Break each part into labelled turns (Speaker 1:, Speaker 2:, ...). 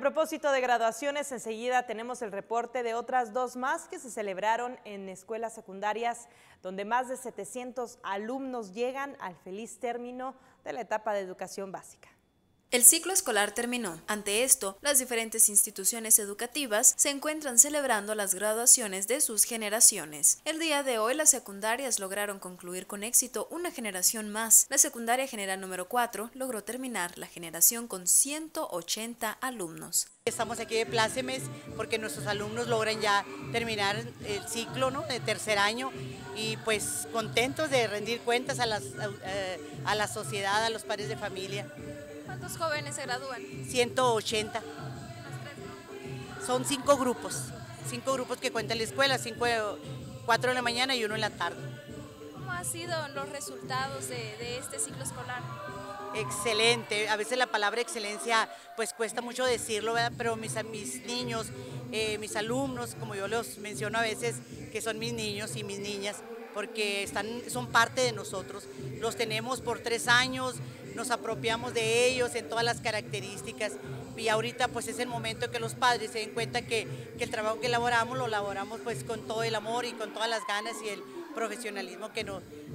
Speaker 1: A propósito de graduaciones, enseguida tenemos el reporte de otras dos más que se celebraron en escuelas secundarias, donde más de 700 alumnos llegan al feliz término de la etapa de educación básica.
Speaker 2: El ciclo escolar terminó. Ante esto, las diferentes instituciones educativas se encuentran celebrando las graduaciones de sus generaciones. El día de hoy, las secundarias lograron concluir con éxito una generación más. La secundaria general número 4 logró terminar la generación con 180 alumnos.
Speaker 3: Estamos aquí de plácemes porque nuestros alumnos logran ya terminar el ciclo ¿no? de tercer año y pues contentos de rendir cuentas a, las, eh, a la sociedad, a los padres de familia.
Speaker 2: ¿Cuántos jóvenes se gradúan?
Speaker 3: 180. Son cinco grupos, cinco grupos que cuenta la escuela, cinco, cuatro en la mañana y uno en la tarde.
Speaker 2: ¿Cómo han sido los resultados de, este ciclo escolar?
Speaker 3: Excelente, a veces la palabra excelencia pues cuesta mucho decirlo, ¿verdad? pero mis, mis niños, eh, mis alumnos, como yo los menciono a veces, que son mis niños y mis niñas, porque están, son parte de nosotros, los tenemos por tres años, nos apropiamos de ellos en todas las características y ahorita pues es el momento que los padres se den cuenta que, el trabajo que elaboramos lo elaboramos pues con todo el amor y con todas las ganas y el profesionalismo que,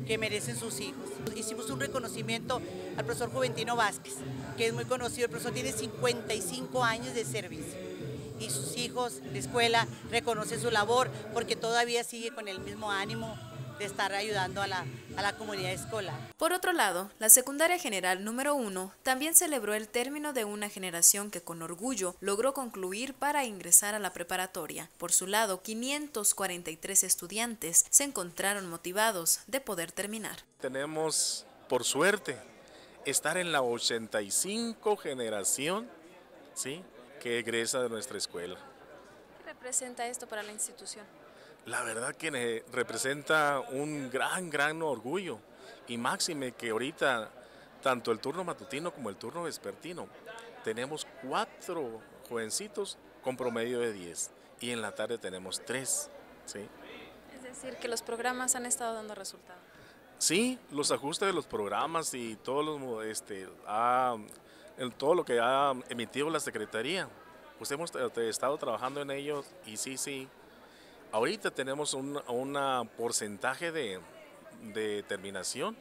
Speaker 3: que merecen sus hijos. Hicimos un reconocimiento al profesor Juventino Vázquez, que es muy conocido, el profesor tiene 55 años de servicio y sus hijos de escuela reconocen su labor porque todavía sigue con el mismo ánimo, de estar ayudando a la, a la comunidad escolar.
Speaker 2: Por otro lado, la secundaria general número uno también celebró el término de una generación que con orgullo logró concluir para ingresar a la preparatoria. Por su lado, 543 estudiantes se encontraron motivados de poder terminar.
Speaker 4: Tenemos, por suerte, estar en la 85 generación ¿sí? que egresa de nuestra escuela.
Speaker 2: ¿Qué representa esto para la institución?
Speaker 4: La verdad que representa un gran, gran orgullo y máxime que ahorita tanto el turno matutino como el turno vespertino tenemos cuatro jovencitos con promedio de 10 y en la tarde tenemos tres. ¿sí?
Speaker 2: Es decir, que los programas han estado dando resultados.
Speaker 4: Sí, los ajustes de los programas y todo, los, este, todo lo que ha emitido la Secretaría, pues hemos estado trabajando en ellos y sí, sí, Ahorita tenemos un porcentaje de, terminación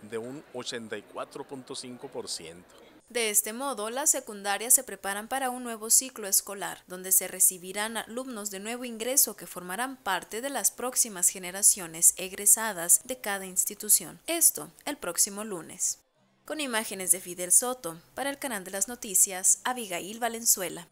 Speaker 4: de un 84.5%.
Speaker 2: De este modo, las secundarias se preparan para un nuevo ciclo escolar, donde se recibirán alumnos de nuevo ingreso que formarán parte de las próximas generaciones egresadas de cada institución. Esto el próximo lunes. Con imágenes de Fidel Soto, para el canal de las noticias, Abigail Valenzuela.